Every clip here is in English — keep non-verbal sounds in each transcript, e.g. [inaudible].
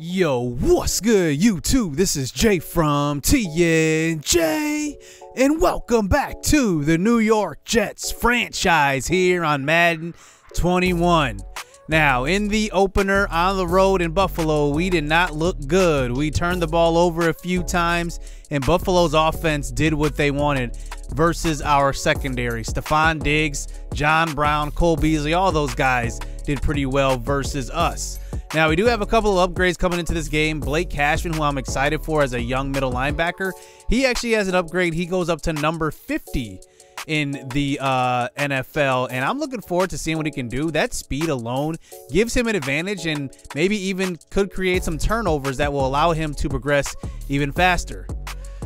Yo, what's good, YouTube? This is Jay from TNJ, and welcome back to the New York Jets franchise here on Madden 21. Now, in the opener on the road in Buffalo, we did not look good. We turned the ball over a few times, and Buffalo's offense did what they wanted versus our secondary. Stefon Diggs, John Brown, Cole Beasley, all those guys did pretty well versus us. Now, we do have a couple of upgrades coming into this game. Blake Cashman, who I'm excited for as a young middle linebacker, he actually has an upgrade. He goes up to number 50 in the uh, NFL, and I'm looking forward to seeing what he can do. That speed alone gives him an advantage and maybe even could create some turnovers that will allow him to progress even faster.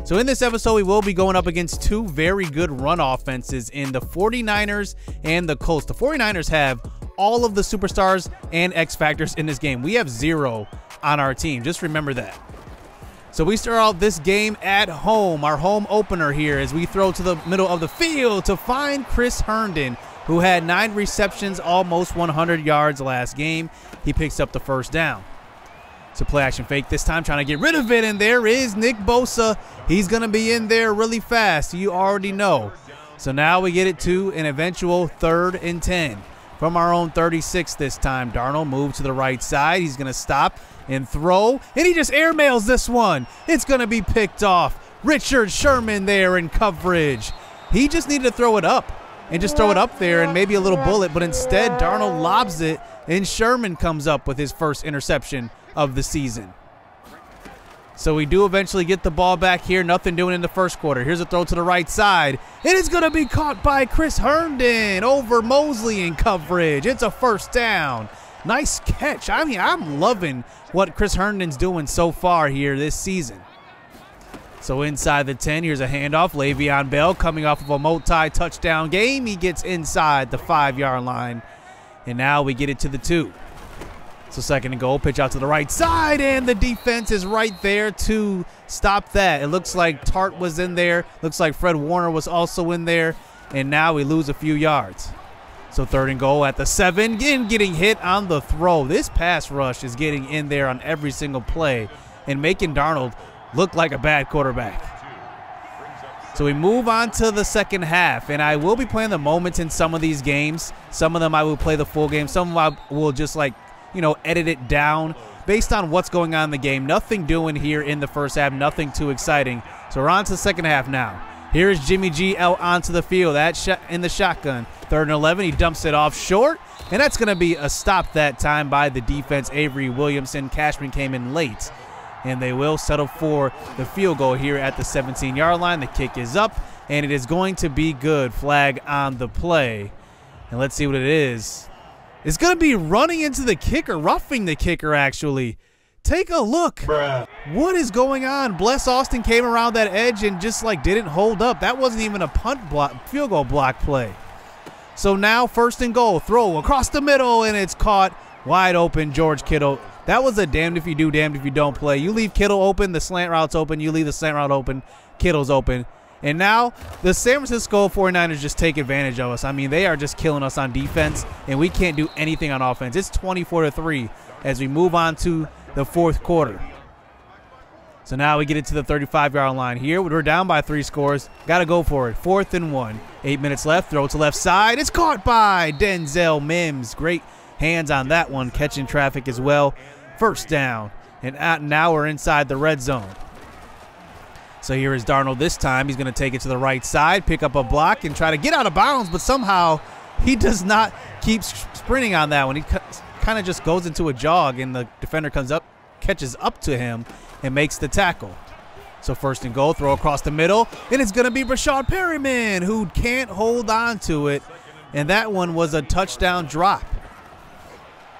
So in this episode, we will be going up against two very good run offenses in the 49ers and the Colts. The 49ers have all of the superstars and X Factors in this game. We have zero on our team. Just remember that. So we start out this game at home, our home opener here as we throw to the middle of the field to find Chris Herndon, who had nine receptions, almost 100 yards last game. He picks up the first down. To play action fake this time, trying to get rid of it, and there is Nick Bosa. He's going to be in there really fast. You already know. So now we get it to an eventual third and 10 from our own 36 this time. Darnold moves to the right side. He's going to stop and throw, and he just airmails this one. It's going to be picked off. Richard Sherman there in coverage. He just needed to throw it up and just throw it up there and maybe a little bullet, but instead Darnold lobs it, and Sherman comes up with his first interception of the season. So we do eventually get the ball back here. Nothing doing in the first quarter. Here's a throw to the right side. It is going to be caught by Chris Herndon over Mosley in coverage. It's a first down. Nice catch. I mean, I'm loving what Chris Herndon's doing so far here this season. So inside the 10, here's a handoff. Le'Veon Bell coming off of a multi-touchdown game. He gets inside the five-yard line. And now we get it to the two. So second and goal, pitch out to the right side, and the defense is right there to stop that. It looks like Tart was in there. Looks like Fred Warner was also in there. And now we lose a few yards. So third and goal at the seven, again getting hit on the throw. This pass rush is getting in there on every single play and making Darnold look like a bad quarterback. So we move on to the second half, and I will be playing the moments in some of these games. Some of them I will play the full game. Some of them I will just like you know, edit it down based on what's going on in the game. Nothing doing here in the first half, nothing too exciting. So we're on to the second half now. Here's Jimmy G out onto the field. That in the shotgun. Third and 11. He dumps it off short. And that's going to be a stop that time by the defense. Avery Williamson. Cashman came in late. And they will settle for the field goal here at the 17 yard line. The kick is up. And it is going to be good. Flag on the play. And let's see what it is is going to be running into the kicker, roughing the kicker, actually. Take a look. Bruh. What is going on? Bless Austin came around that edge and just like didn't hold up. That wasn't even a punt block, field goal block play. So now first and goal, throw across the middle, and it's caught wide open. George Kittle. That was a damned if you do, damned if you don't play. You leave Kittle open, the slant route's open. You leave the slant route open, Kittle's open. And now the San Francisco 49ers just take advantage of us. I mean, they are just killing us on defense, and we can't do anything on offense. It's 24 to 3 as we move on to the fourth quarter. So now we get it to the 35 yard line here. We're down by three scores. Got to go for it. Fourth and one. Eight minutes left. Throw to left side. It's caught by Denzel Mims. Great hands on that one, catching traffic as well. First down. And now we're inside the red zone. So here is Darnold this time. He's going to take it to the right side, pick up a block, and try to get out of bounds, but somehow he does not keep sprinting on that one. He kind of just goes into a jog, and the defender comes up, catches up to him, and makes the tackle. So first and goal, throw across the middle, and it's going to be Breshad Perryman who can't hold on to it, and that one was a touchdown drop.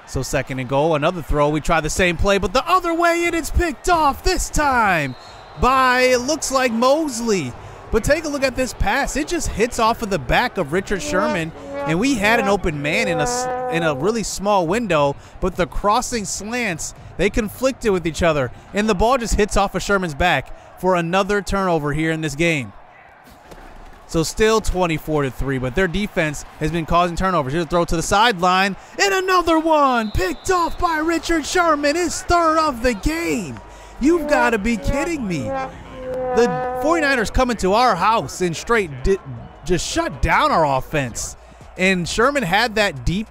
So second and goal, another throw. We try the same play, but the other way, and it's picked off this time by, it looks like Mosley. But take a look at this pass. It just hits off of the back of Richard Sherman, and we had an open man in a, in a really small window, but the crossing slants, they conflicted with each other, and the ball just hits off of Sherman's back for another turnover here in this game. So still 24 to 3, but their defense has been causing turnovers. Here's a throw to the sideline, and another one picked off by Richard Sherman, his third of the game. You've got to be kidding me. The 49ers come into our house and straight just shut down our offense. And Sherman had that deep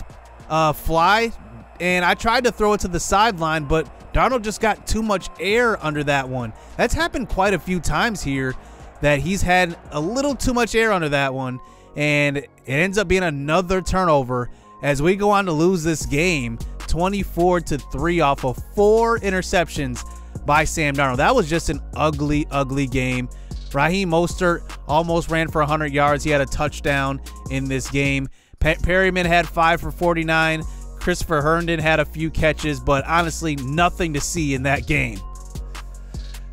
uh, fly, and I tried to throw it to the sideline, but Darnold just got too much air under that one. That's happened quite a few times here that he's had a little too much air under that one, and it ends up being another turnover as we go on to lose this game 24 to 3 off of four interceptions by Sam Darnold. That was just an ugly, ugly game. Raheem Mostert almost ran for 100 yards. He had a touchdown in this game. Perryman had five for 49. Christopher Herndon had a few catches, but honestly, nothing to see in that game.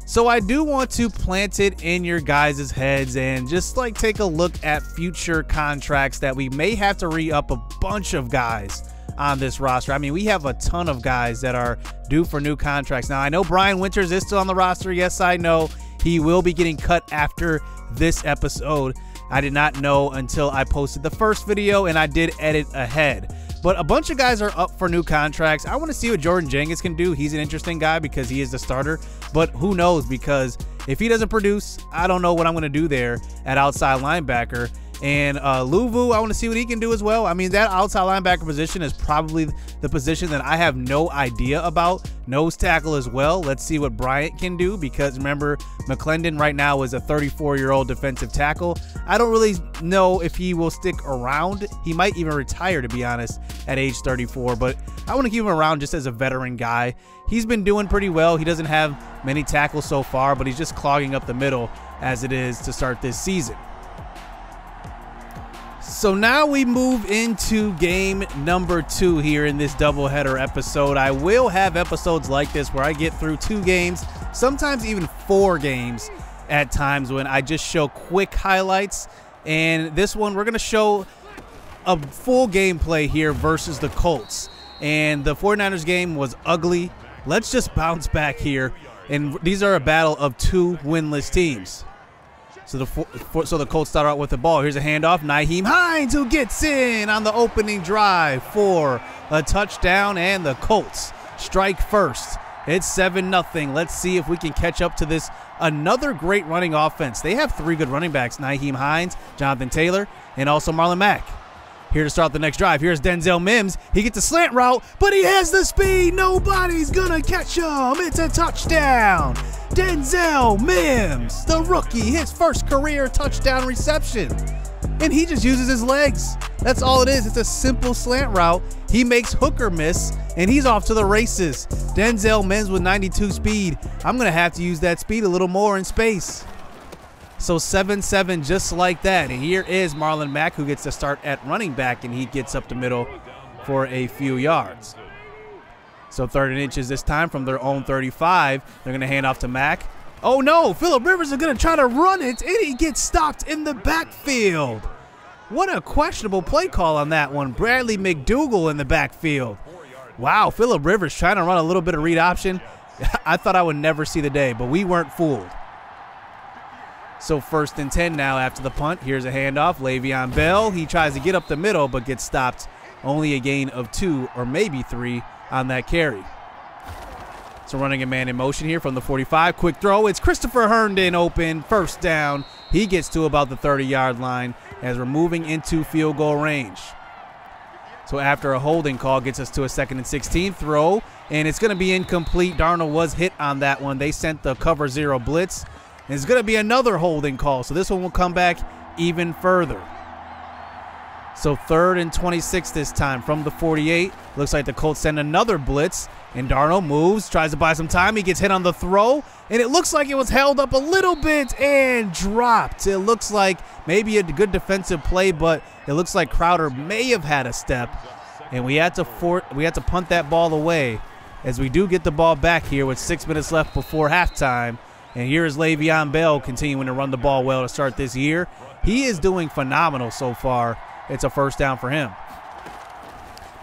So I do want to plant it in your guys' heads and just like take a look at future contracts that we may have to re-up a bunch of guys on this roster. I mean, we have a ton of guys that are due for new contracts. Now, I know Brian Winters is still on the roster. Yes, I know he will be getting cut after this episode. I did not know until I posted the first video and I did edit ahead. But a bunch of guys are up for new contracts. I want to see what Jordan Jenkins can do. He's an interesting guy because he is the starter. But who knows? Because if he doesn't produce, I don't know what I'm going to do there at outside linebacker. And uh, Luvu, I want to see what he can do as well. I mean, that outside linebacker position is probably the position that I have no idea about. Nose tackle as well. Let's see what Bryant can do because remember, McLendon right now is a 34 year old defensive tackle. I don't really know if he will stick around. He might even retire, to be honest, at age 34, but I want to keep him around just as a veteran guy. He's been doing pretty well. He doesn't have many tackles so far, but he's just clogging up the middle as it is to start this season. So now we move into game number two here in this doubleheader episode. I will have episodes like this where I get through two games, sometimes even four games at times when I just show quick highlights. And this one, we're going to show a full gameplay here versus the Colts. And the 49ers game was ugly. Let's just bounce back here. And these are a battle of two winless teams. So the so the Colts start out with the ball. Here's a handoff. Nyheim Hines who gets in on the opening drive for a touchdown, and the Colts strike first. It's 7 0. Let's see if we can catch up to this. Another great running offense. They have three good running backs Nyheim Hines, Jonathan Taylor, and also Marlon Mack. Here to start the next drive. Here's Denzel Mims. He gets a slant route, but he has the speed. Nobody's going to catch him. It's a touchdown. Denzel Mims, the rookie, his first career touchdown reception. And he just uses his legs. That's all it is. It's a simple slant route. He makes Hooker miss, and he's off to the races. Denzel Mims with 92 speed. I'm going to have to use that speed a little more in space. So 7-7 just like that. And here is Marlon Mack who gets to start at running back and he gets up the middle for a few yards. So third and inches this time from their own 35. They're going to hand off to Mack. Oh no, Philip Rivers is going to try to run it and he gets stopped in the backfield. What a questionable play call on that one. Bradley McDougald in the backfield. Wow, Philip Rivers trying to run a little bit of read option. [laughs] I thought I would never see the day, but we weren't fooled. So first and 10 now after the punt. Here's a handoff. Le'Veon Bell. He tries to get up the middle, but gets stopped. Only a gain of two or maybe three on that carry. So running a man in motion here from the 45. Quick throw. It's Christopher Herndon open. First down. He gets to about the 30-yard line as we're moving into field goal range. So after a holding call gets us to a second and 16 throw, and it's going to be incomplete. Darnold was hit on that one. They sent the cover zero blitz. And it's going to be another holding call. So this one will come back even further. So third and 26 this time from the 48. Looks like the Colts send another blitz. And Darnold moves, tries to buy some time. He gets hit on the throw. And it looks like it was held up a little bit and dropped. It looks like maybe a good defensive play, but it looks like Crowder may have had a step. And we had to for we had to punt that ball away as we do get the ball back here with six minutes left before halftime. And here is Le'Veon Bell continuing to run the ball well to start this year. He is doing phenomenal so far. It's a first down for him.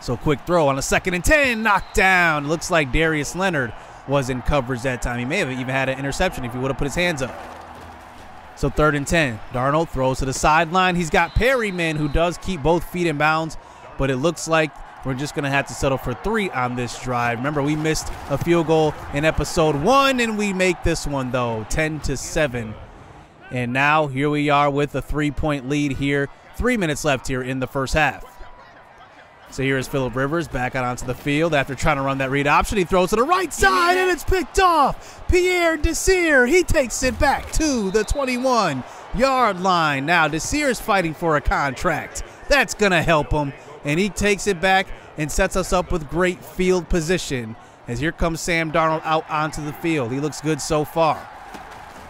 So quick throw on a second and 10, knocked down. Looks like Darius Leonard was in coverage that time. He may have even had an interception if he would have put his hands up. So third and 10. Darnold throws to the sideline. He's got Perryman, who does keep both feet in bounds, but it looks like we're just going to have to settle for three on this drive. Remember, we missed a field goal in episode one, and we make this one, though, 10 to 7. And now here we are with a three point lead here. Three minutes left here in the first half. So here is Philip Rivers back out onto the field after trying to run that read option. He throws to the right side and it's picked off. Pierre Desir, he takes it back to the 21 yard line. Now Desir is fighting for a contract. That's going to help him. And he takes it back and sets us up with great field position. As here comes Sam Darnold out onto the field. He looks good so far.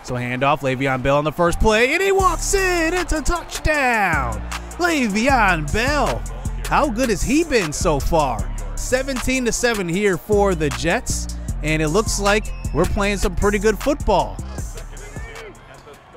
So handoff, Le'Veon Bell on the first play, and he walks in. It's a touchdown. Le'Veon Bell how good has he been so far? 17 to 7 here for the Jets, and it looks like we're playing some pretty good football.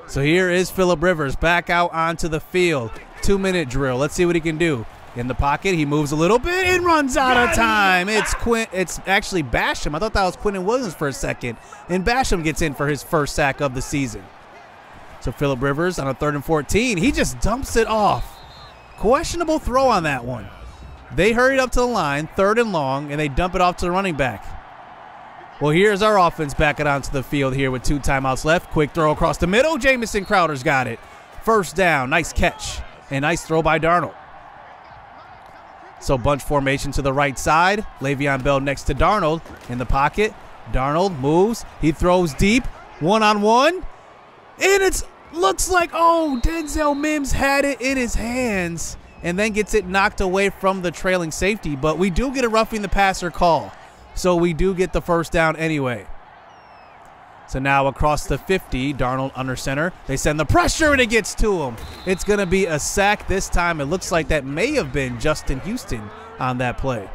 So here is Philip Rivers back out onto the field. Two minute drill. Let's see what he can do. In the pocket, he moves a little bit and runs out of time. It's Quint. It's actually Basham. I thought that was Quinnen Williams for a second, and Basham gets in for his first sack of the season. So Philip Rivers on a third and 14, he just dumps it off. Questionable throw on that one. They hurried up to the line, third and long, and they dump it off to the running back. Well, here's our offense backing onto the field here with two timeouts left. Quick throw across the middle. Jamison Crowder's got it. First down. Nice catch. And nice throw by Darnold. So bunch formation to the right side. Le'Veon Bell next to Darnold in the pocket. Darnold moves. He throws deep. One on one. And it Looks like, oh, Denzel Mims had it in his hands and then gets it knocked away from the trailing safety. But we do get a roughing the passer call. So we do get the first down anyway. So now across the 50, Darnold under center. They send the pressure and it gets to him. It's going to be a sack this time. It looks like that may have been Justin Houston on that play.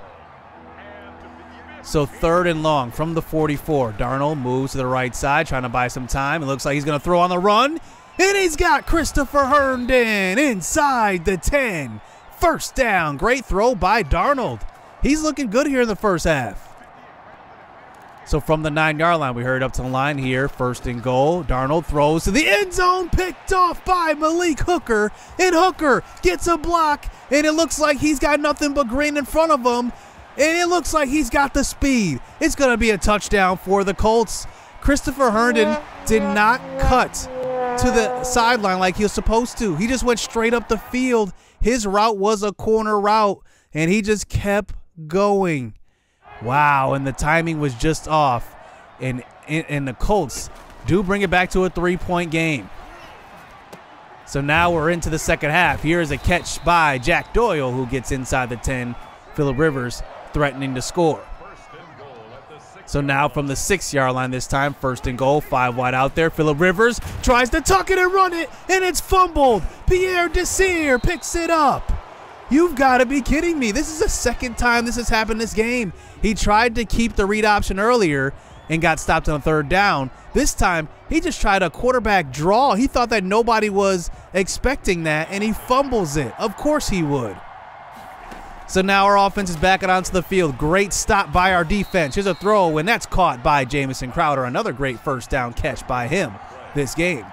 So third and long from the 44. Darnold moves to the right side, trying to buy some time. It looks like he's going to throw on the run. And he's got Christopher Herndon inside the 10. First down. Great throw by Darnold. He's looking good here in the first half. So from the nine yard line, we heard up to the line here. First and goal. Darnold throws to the end zone, picked off by Malik Hooker. And Hooker gets a block, and it looks like he's got nothing but green in front of him. And it looks like he's got the speed. It's going to be a touchdown for the Colts. Christopher Herndon did not cut to the sideline like he was supposed to. He just went straight up the field. His route was a corner route, and he just kept going. Wow, and the timing was just off. And, and, the Colts do bring it back to a three point game. So now we're into the second half. Here is a catch by Jack Doyle, who gets inside the 10. Philip Rivers threatening to score. So now from the six yard line this time, first and goal, five wide out there. Philip Rivers tries to tuck it and run it, and it's fumbled. Pierre Desir picks it up. You've got to be kidding me. This is the second time this has happened this game. He tried to keep the read option earlier and got stopped on third down. This time, he just tried a quarterback draw. He thought that nobody was expecting that, and he fumbles it. Of course he would. So now our offense is backing onto the field. Great stop by our defense. Here's a throw, and that's caught by Jamison Crowder. Another great first down catch by him this game.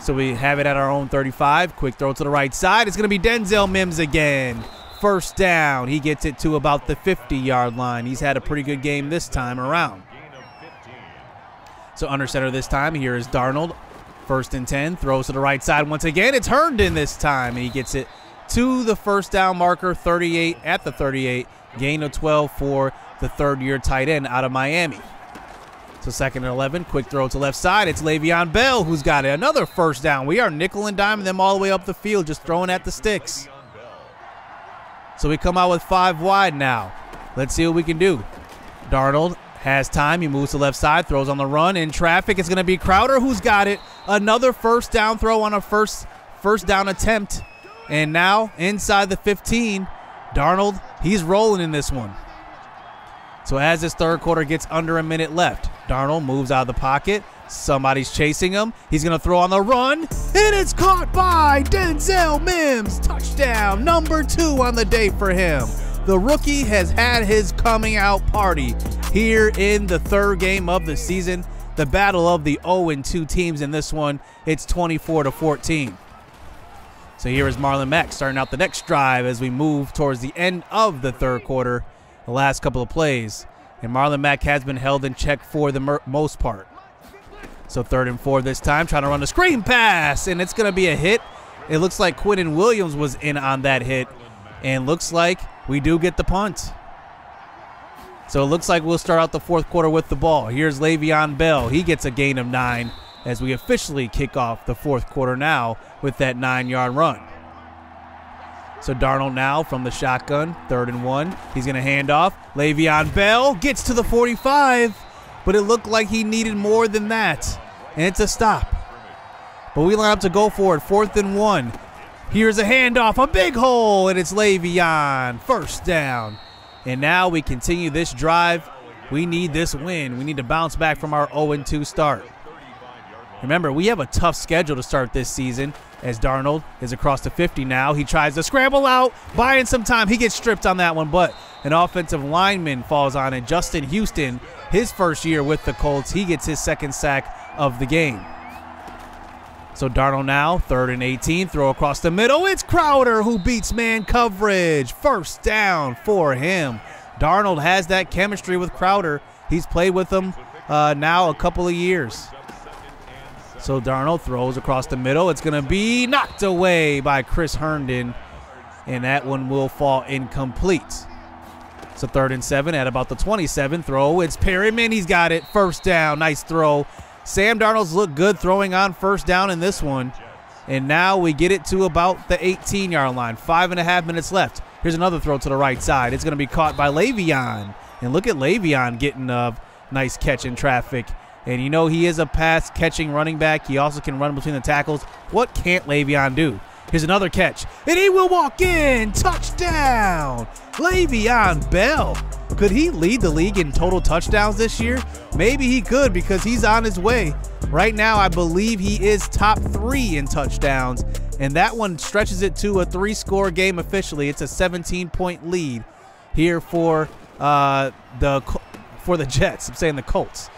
So we have it at our own 35. Quick throw to the right side. It's going to be Denzel Mims again. First down. He gets it to about the 50 yard line. He's had a pretty good game this time around. So under center this time. Here is Darnold. First and 10. Throws to the right side once again. It's Herndon this time. And he gets it to the first down marker, 38 at the 38. Gain of 12 for the third year tight end out of Miami. So second and 11, quick throw to left side. It's Le'Veon Bell who's got. Another first down. We are nickel and diming them all the way up the field, just throwing at the sticks. So we come out with five wide now. Let's see what we can do. Darnold has time. He moves to left side, throws on the run. In traffic, it's going to be Crowder who's got it. Another first down throw on a first first down attempt and now inside the 15, Darnold, he's rolling in this one. So as this third quarter gets under a minute left, Darnold moves out of the pocket. Somebody's chasing him. He's going to throw on the run, and it's caught by Denzel Mims. Touchdown, number two on the day for him. The rookie has had his coming out party here in the third game of the season. the battle of the 0-2 teams in this one. It's 24 to 14. So here is Marlon Mack starting out the next drive as we move towards the end of the third quarter, the last couple of plays. And Marlon Mack has been held in check for the most part. So third and four this time, trying to run a screen pass, and it's going to be a hit. It looks like Quinnen Williams was in on that hit, and looks like we do get the punt. So it looks like we'll start out the fourth quarter with the ball. Here's Le'Veon Bell. He gets a gain of nine as we officially kick off the fourth quarter now with that nine-yard run. So Darnold now from the shotgun, third and one. He's going to hand off. Le'Veon Bell gets to the 45, but it looked like he needed more than that. And it's a stop. But we line up to go for it, fourth and one. Here's a handoff, a big hole, and it's Le'Veon. First down. And now we continue this drive. We need this win. We need to bounce back from our 0-2 start. Remember, we have a tough schedule to start this season as Darnold is across the 50 now. He tries to scramble out, buying some time. He gets stripped on that one, but an offensive lineman falls on it. Justin Houston, his first year with the Colts, he gets his second sack of the game. So Darnold now, third and 18, throw across the middle. It's Crowder who beats man coverage. First down for him. Darnold has that chemistry with Crowder. He's played with him uh, now a couple of years. So Darnold throws across the middle. It's going to be knocked away by Chris Herndon, and that one will fall incomplete. So third and seven at about the 27 throw. It's Perryman. He's got it. First down. Nice throw. Sam Darnold's looked good throwing on first down in this one. And now we get it to about the 18 yard line. Five and a half minutes left. Here's another throw to the right side. It's going to be caught by Le'Veon. And look at Le'Veon getting a nice catch in traffic. And you know he is a pass catching running back. He also can run between the tackles. What can't Le'Veon do? Here's another catch. And he will walk in. Touchdown. Le'Veon Bell. Could he lead the league in total touchdowns this year? Maybe he could because he's on his way. Right now, I believe he is top three in touchdowns, and that one stretches it to a three score game officially. It's a 17 point lead here for uh, the for the Jets. I'm saying the Colts.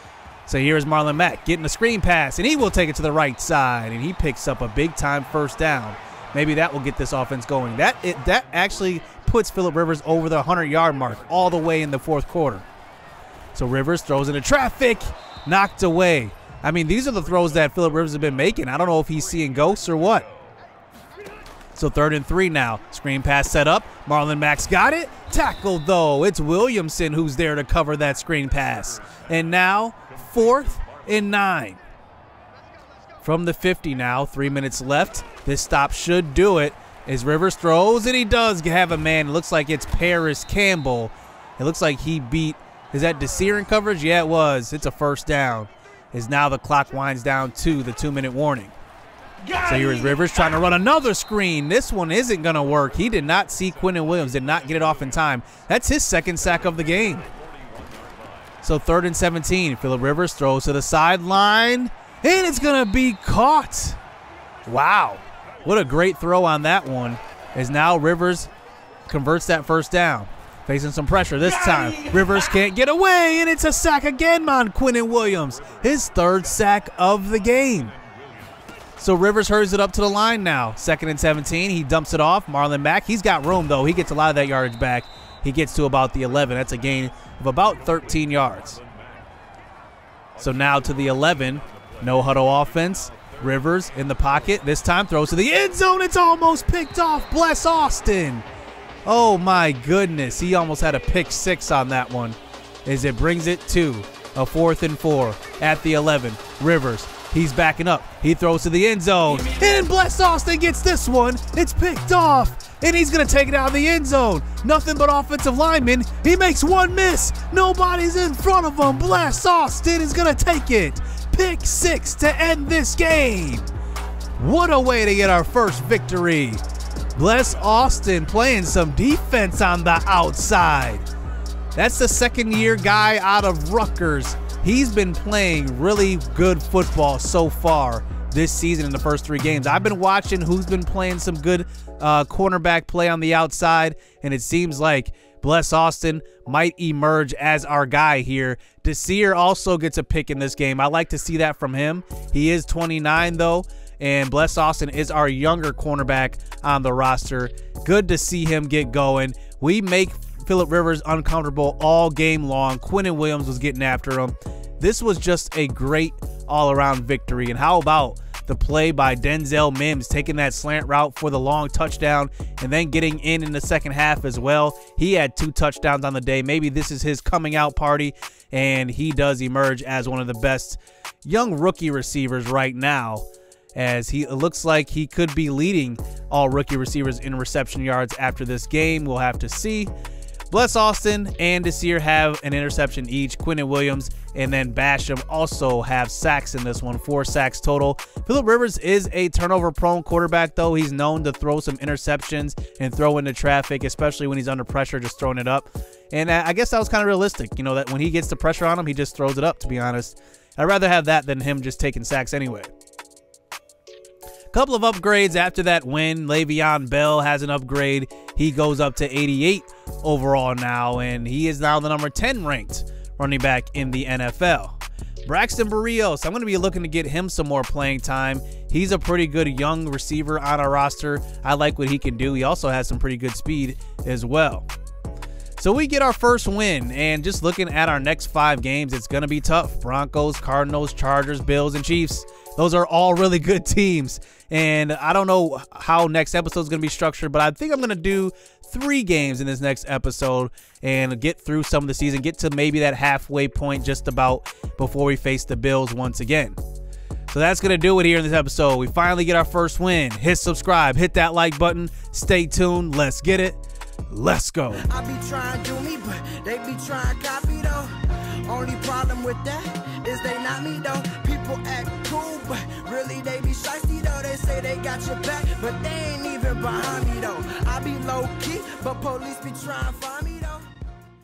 So here's Marlon Mack getting a screen pass, and he will take it to the right side, and he picks up a big time first down. Maybe that will get this offense going. That it, that actually puts Philip Rivers over the 100 yard mark all the way in the fourth quarter. So Rivers throws into traffic, knocked away. I mean, these are the throws that Philip Rivers has been making. I don't know if he's seeing ghosts or what. So third and three now. Screen pass set up. Marlon Mack's got it. Tackled though. It's Williamson who's there to cover that screen pass. And now fourth and nine. From the 50 now, three minutes left. This stop should do it. As Rivers throws, and he does have a man. It looks like it's Parris Campbell. It looks like he beat. Is that Desir in coverage? Yeah, it was. It's a first down. Is now the clock winds down to the two minute warning. So here is Rivers trying to run another screen. This one isn't going to work. He did not see Quinnen Williams, did not get it off in time. That's his second sack of the game. So third and 17. Philip Rivers throws to the sideline, and it's going to be caught. Wow. What a great throw on that one. As now Rivers converts that first down. Facing some pressure this time. Rivers can't get away, and it's a sack again on Quinnen Williams. His third sack of the game. So Rivers hurries it up to the line now. Second and 17. He dumps it off. Marlon Mack. He's got room, though. He gets a lot of that yardage back. He gets to about the 11. That's a gain of about 13 yards. So now to the 11. No huddle offense. Rivers in the pocket. This time throws to the end zone. It's almost picked off. Bless Austin. Oh my goodness. He almost had a pick six on that one. As it brings it to a fourth and four at the 11. Rivers. He's backing up. He throws to the end zone. And Bless Austin gets this one. It's picked off. And he's going to take it out of the end zone. Nothing but offensive linemen. He makes one miss. Nobody's in front of him. Bless Austin is going to take it pick six to end this game. What a way to get our first victory. Bless Austin playing some defense on the outside. That's the second year guy out of Rutgers. He's been playing really good football so far this season in the first three games. I've been watching who's been playing some good uh, cornerback play on the outside, and it seems like Bless Austin might emerge as our guy here. Desir also gets a pick in this game. I like to see that from him. He is 29 though, and Bless Austin is our younger cornerback on the roster. Good to see him get going. We make Philip Rivers uncomfortable all game long. Quinnen Williams was getting after him. This was just a great all around victory. And how about the play by Denzel Mims taking that slant route for the long touchdown and then getting in in the second half as well? He had two touchdowns on the day. Maybe this is his coming out party, and he does emerge as one of the best young rookie receivers right now as he looks like he could be leading all rookie receivers in reception yards after this game. We'll have to see. Bless Austin and Desir have an interception each. Quinnen Williams and then Basham also have sacks in this one, four sacks total. Philip Rivers is a turnover prone quarterback, though. He's known to throw some interceptions and throw into traffic, especially when he's under pressure, just throwing it up. And I guess that was kind of realistic, you know, that when he gets the pressure on him, he just throws it up, to be honest. I'd rather have that than him just taking sacks anyway. Couple of upgrades after that win. Le'Veon Bell has an upgrade. He goes up to 88 overall now, and he is now the number 10 ranked running back in the NFL. Braxton Berrios, I'm going to be looking to get him some more playing time. He's a pretty good young receiver on our roster. I like what he can do. He also has some pretty good speed as well. So we get our first win, and just looking at our next five games, it's going to be tough. Broncos, Cardinals, Chargers, Bills, and Chiefs. Those are all really good teams. And I don't know how next episode is going to be structured, but I think I'm going to do three games in this next episode and get through some of the season, get to maybe that halfway point just about before we face the Bills once again. So that's going to do it here in this episode. We finally get our first win. Hit subscribe, hit that like button. Stay tuned. Let's get it. Let's go. I be trying to do me, but they be trying to copy though. Only problem with that is they not me though. People act cool, but really they be though. They say they got your back, but they ain't even behind me though. I be low key, but police be trying to find me.